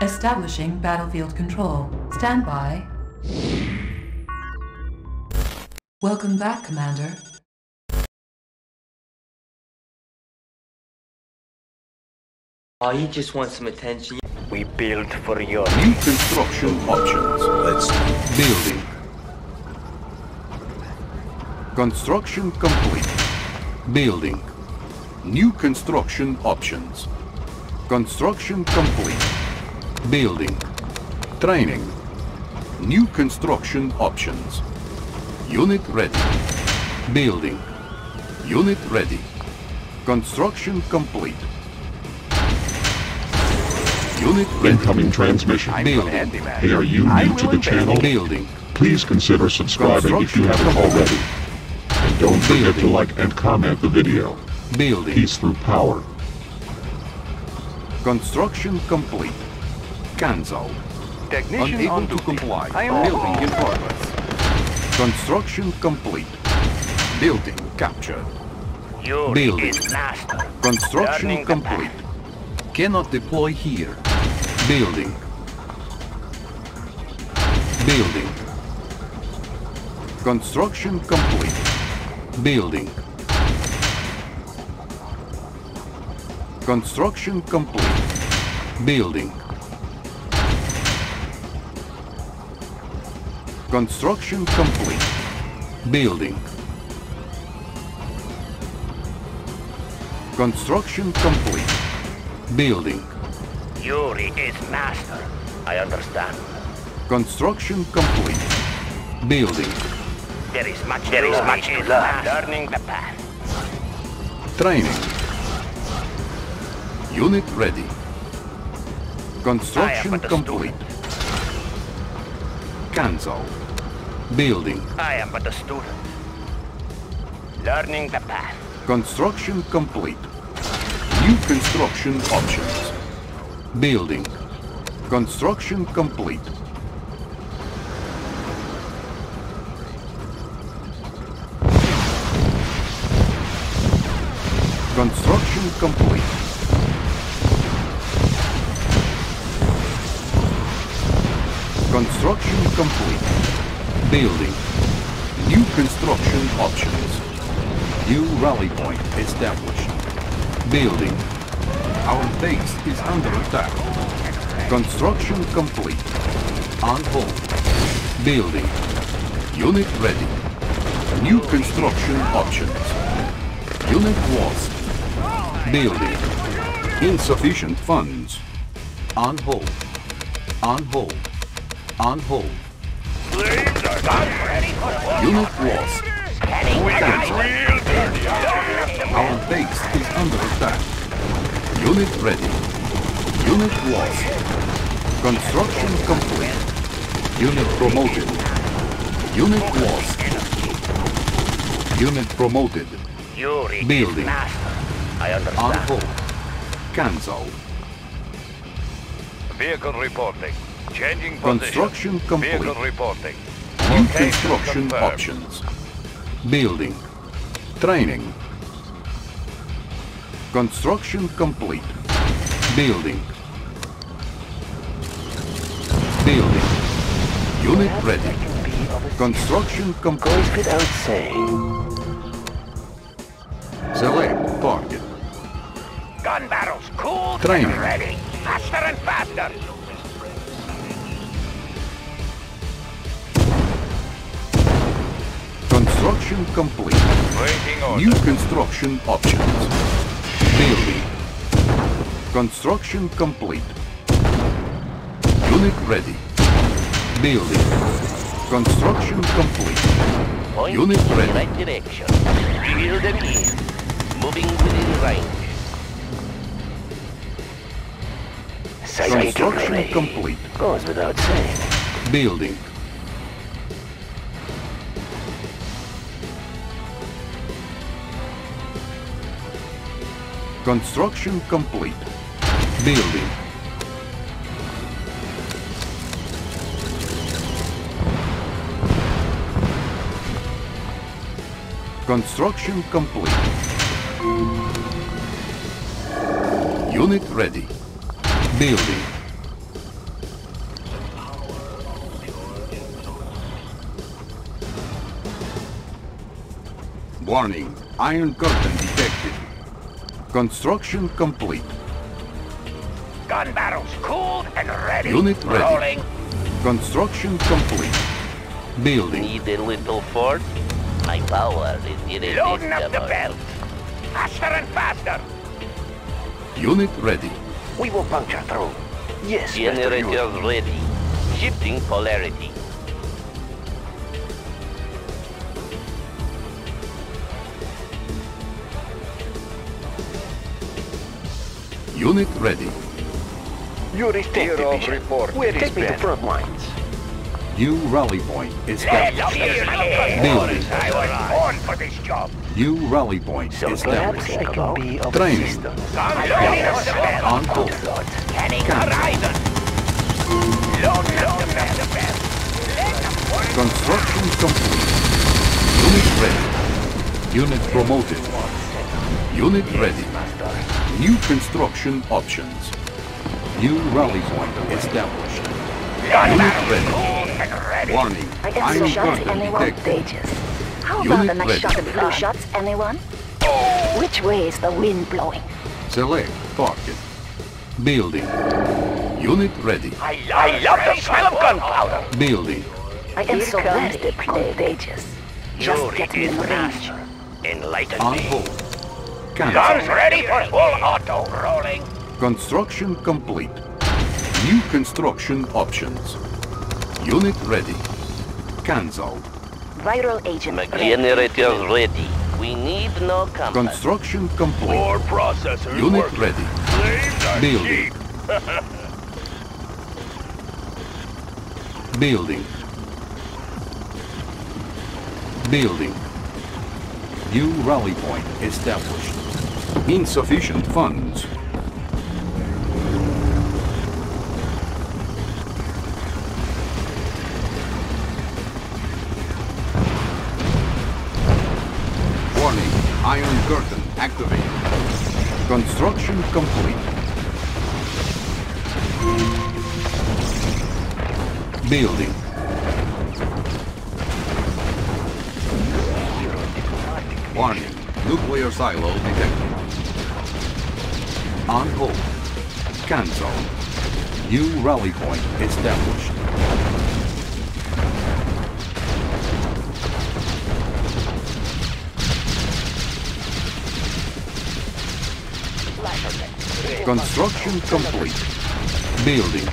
Establishing battlefield control. Stand by. Welcome back, Commander. Oh, you just want some attention. We build for your New construction options. Let's Building. Construction complete. Building. New construction options. Construction complete. Building. Training. New construction options. Unit ready. Building. Unit ready. Construction complete. Unit ready. Incoming transmission. Building. Hey, are you new to the channel? Building. Please consider subscribing if you haven't already. And don't forget to like and comment the video. Building. Peace through power. Construction complete. Cancel. Technician Unable to comply. Building in progress. Construction complete. Building captured. Yuri Building. Construction Learning complete. Cannot deploy here. Building. Building. Construction complete. Building. Construction complete. Building. Construction complete. Building. Construction complete. Building. Yuri is master. I understand. Construction complete. Building. There is much there is much to learn. Learning the path. Training. Unit ready. Construction I am complete. Cancel. Building. I am but a student. Learning the path. Construction complete. New construction options. Building. Construction complete. Construction complete. Construction complete. Building. New construction options. New rally point established. Building. Our base is under attack. Construction complete. On hold. Building. Unit ready. New construction options. Unit lost. Building. Insufficient funds. On hold. On hold. On hold. Flames are not ready for war. Unit lost. Our base is under attack. Unit ready. Unit lost. Construction complete. Unit promoted. Unit lost. Unit promoted. Building. On hold. Cancel. Vehicle reporting. Changing position. Construction complete. Vehicle reporting. New construction confirmed. options. Building. Training. Construction complete. Building. Building. Unit ready. Construction complete. without saying. Select target. Gun barrels cooled Training. and ready. Faster and faster. Construction complete. New construction options. Building. Construction complete. Unit ready. Building. Construction complete. Point Unit in ready. right direction. Reel them in. Moving within range. Construction complete. Goes without saying. Building. Construction complete. Building. Construction complete. Unit ready. Building. Warning, iron curtain detected. Construction complete. Gun barrels cooled and ready. Unit ready. Rolling. Construction complete. Building. Need a little fort? My power is Loading up the belt. Faster and faster. Unit ready. We will puncture through. Yes, Mr. York. Generators ready. Shifting polarity. Unit ready. Yuri Hero report. Where is Take me to front lines. New rally point Let's established. hear. I was born for this job. New rally point Perhaps established. I can be of Training. assistance. Guns ready for the belt. On hold. Scanning horizon. Loading up the belt. the belt. Let them work. Construction complete. Unit ready. Unit promoted. Unit ready. New construction options. New rally point established. Gun Unit ready. ready. Warning. I can Iron see shots, curtain anyone? detected. Stages. How Unit about a nice ready. shot of blue shots, anyone? Which way is the wind blowing? Select target. Building. Unit ready. I love, I love the smell of gunpowder. Building. I am Here so comes very contagious. Just Yuri get me in is range. master. Enlighten On me. Hold. Guns ready for full auto rolling. Construction complete. New construction options. Unit ready. Cancel. Viral agent My ready. generators ready. We need no compass. Construction complete. More processors Unit working. ready. Slaves Building. Building. Building. New rally point established. Insufficient funds. Warning. Iron curtain activated. Construction complete. Building. Warning. Nuclear silo detected. On hold. Cancel. New rally point established. Construction complete. Building.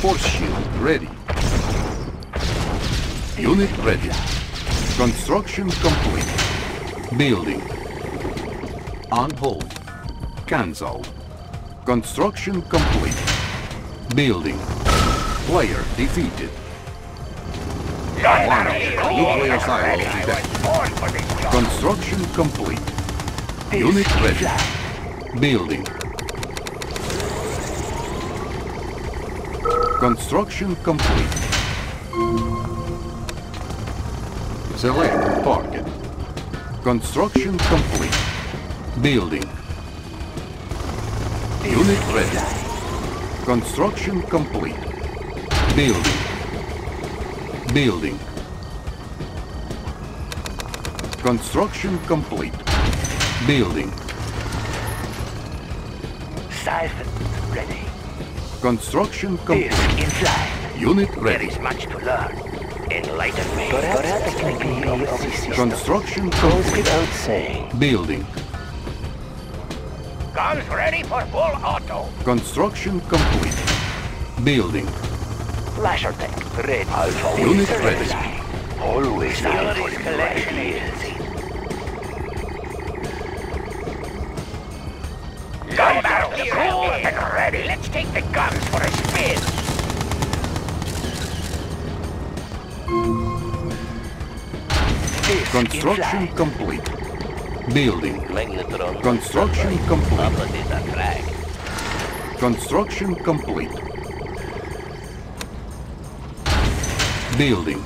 Force shield ready. Unit ready. Construction complete. Building. On hold. Cancel. Construction complete. Building. Player defeated. Gun Nuclear silo detected. Construction complete. Unit ready. Building. Construction complete. Select target. Construction complete. Building. Unit ready. Construction complete. Building. Building. Construction complete. Building. Siphon ready. Construction complete. Unit ready. is much to learn. Enlighten me. Perhaps I can be of assistance. Construction Goes complete. without saying. Building. Guns ready for full auto. Construction complete. Building. Flasher tank ready. Alpha Unit Wave ready. Always down for Fury's new collection ideas. Gun barrels cooled and ready. Let's take the guns for a spin. Construction complete. Building. Construction complete. Construction complete. Building.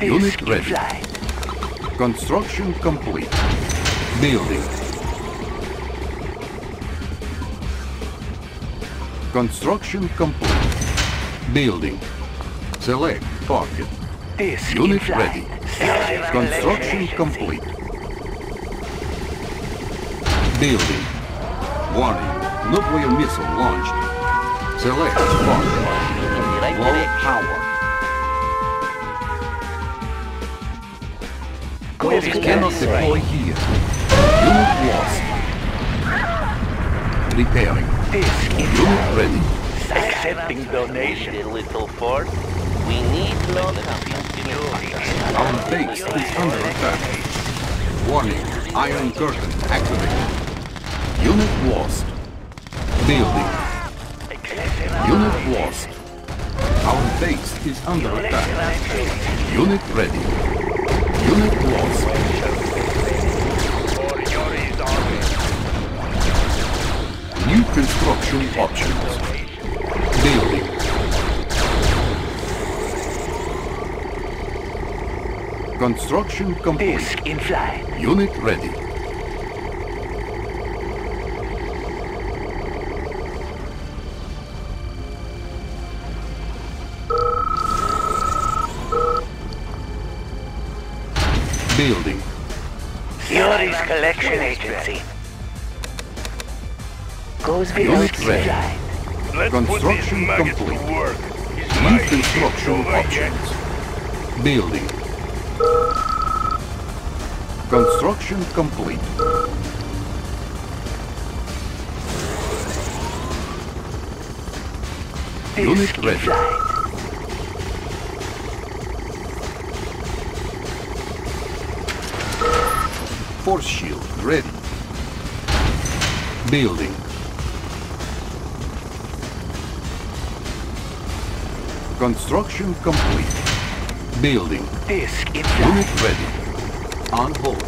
Unit ready. Construction complete. Building. Construction complete. Building. Select target. Disc Unit in ready. Construction complete. Building. Warning. Nuclear missile launched. Select target. Right Low power. Moving Cannot right. deploy here. Unit lost. Repairing. Disc Unit ready. Accepting donation. A little force. We need no Our base is under attack. Warning. Iron curtain activated. Unit lost. Building. Unit lost. Our base is under attack. Unit ready. Unit lost. New construction options. Building. Construction complete. Disc in flight. Unit ready. Building. Yuri's collection agency. Goes Unit Unit ready. flight. Construction complete. New construction options. Building. Construction complete. Unit ready. Force shield ready. Building. Construction complete. Building. Disc in Unit ready. On hold.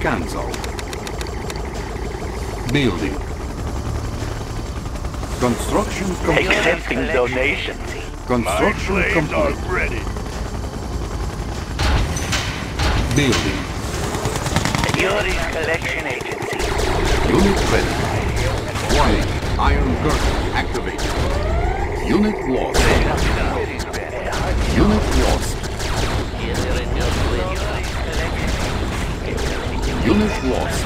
Cancel. Building. Construction complete. Accepting donation. Construction complete. ready. Building. Yuri's collection agency. Unit ready. Warning. Iron curtain activated. Unit lost. Unit lost. Unit lost.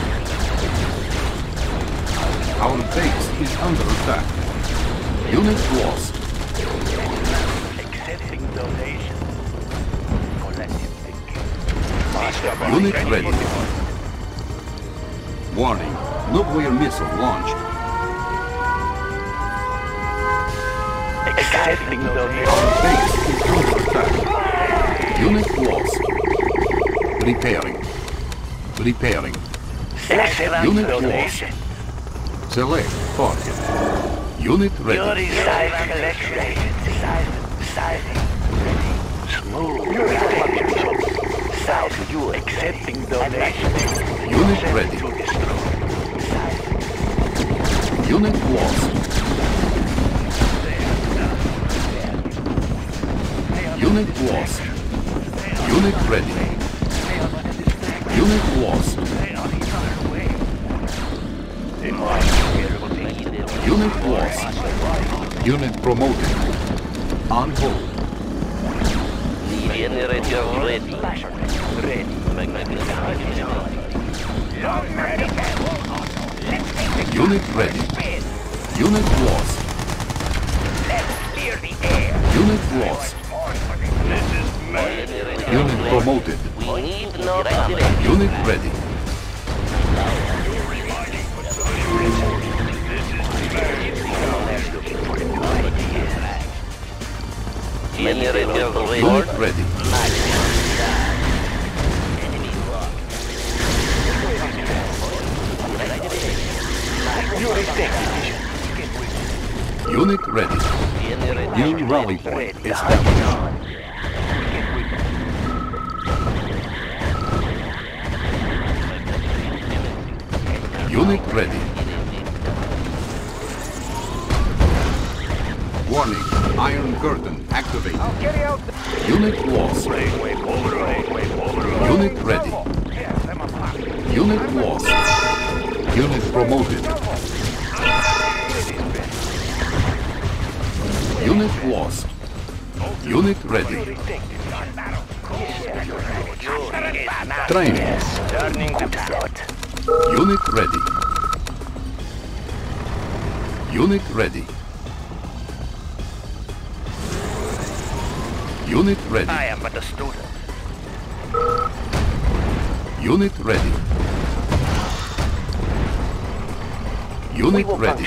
Our base is under attack. Unit lost. Accepting donation. Collective thinking. Unit ready. Warning. Nuclear missile launched. Accepting donation. Our base is under attack. Unit lost. Repairing. Repairing. Accepting Unit donation. Select target. Unit ready. Yuri's side collection agency. Sizing. Smooth. South. You accepting donation. Unit ready. Unit lost. Unit lost. Unit ready. Unit lost. Unit lost. Unit promoted. On hold. Generator ready. Unit ready. Unit lost. Unit lost. Unit promoted. We need no damage. Unit promoted Unit ready. Unit ready. Unit ready. New rally point established. Unit ready. Warning. Iron curtain activated. Unit lost. Unit ready. Unit lost. Unit promoted. Unit lost. Unit ready. Training. To thought. Unit ready. Unit ready. Unit ready. I am but a student. Unit ready. Unit ready.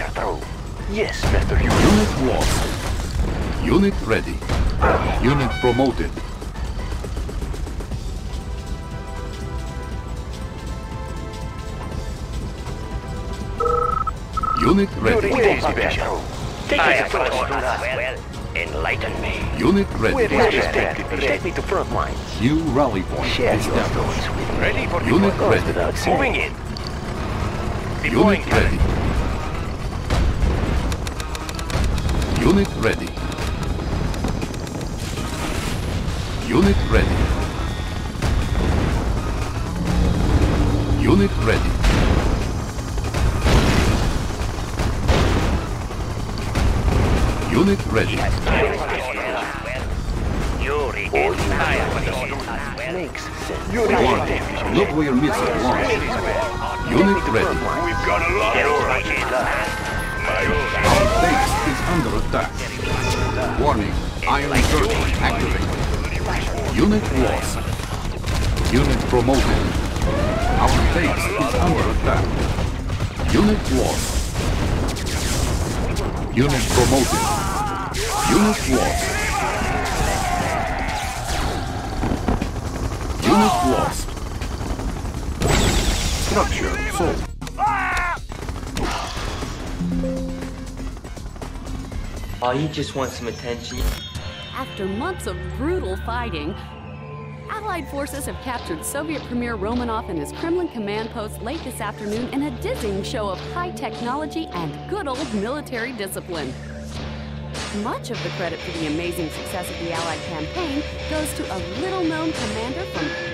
Yes. Hughes. Unit lost. Unit ready. Unit promoted. Unit We will ready. puncture through. Take I us to but a front lines. well. Enlighten me. Unit ready. is your take? Take me to front lines. New rally point Share your established. with me. Ready for Unit deployment. ready. Without. Moving in. Deploying Unit ready. Unit ready. Unit ready. Unit ready. As well. Makes sense. One. Nuclear missile launched. Unit ready. We've got a lot Yuri is Our base is under attack. Warning. Iron Curtain activated. Unit lost. Unit promoted. Our base is under attack. Unit lost. Unit promoted. Unit lost. Unit lost. Structure sold. Oh, you just want some attention. After months of brutal fighting, Allied forces have captured Soviet Premier Romanov and his Kremlin command post late this afternoon in a dizzying show of high technology and good old military discipline. Much of the credit for the amazing success of the Allied campaign goes to a little known commander from